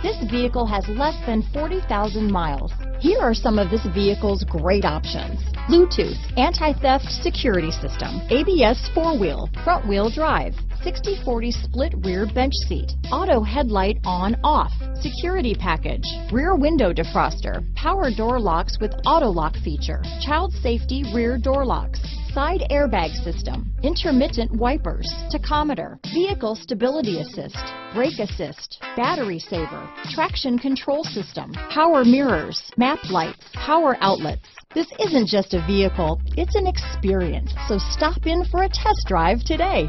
This vehicle has less than 40,000 miles. Here are some of this vehicle's great options. Bluetooth, anti-theft security system, ABS four-wheel, front-wheel drive, 60-40 split rear bench seat, auto headlight on off, security package, rear window defroster, power door locks with auto lock feature, child safety rear door locks, side airbag system, intermittent wipers, tachometer, vehicle stability assist, brake assist, battery saver, traction control system, power mirrors, map lights, power outlets. This isn't just a vehicle, it's an experience. So stop in for a test drive today.